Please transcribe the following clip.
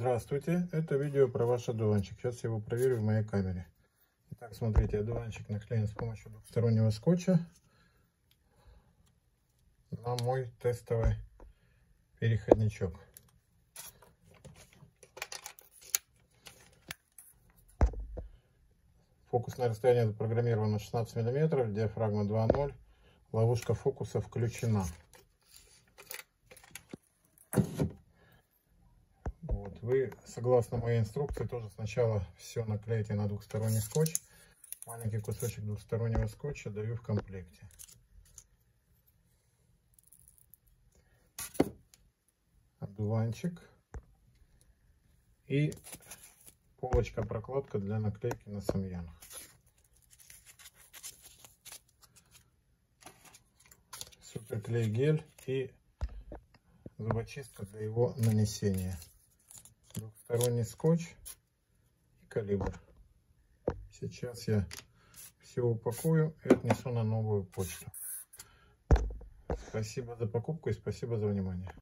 Здравствуйте, это видео про ваш одуванчик. Сейчас я его проверю в моей камере. Итак, смотрите, одуванчик наклеен с помощью двухстороннего скотча на мой тестовый переходничок. Фокусное расстояние запрограммировано 16 мм, диафрагма 2.0, ловушка фокуса включена. Вот. Вы, согласно моей инструкции, тоже сначала все наклеите на двухсторонний скотч. Маленький кусочек двухстороннего скотча даю в комплекте. Одуванчик. И полочка прокладка для наклейки на самьянах. Суперклей гель и зубочистка для его нанесения. Двухсторонний скотч и калибр. Сейчас я все упакую и отнесу на новую почту. Спасибо за покупку и спасибо за внимание.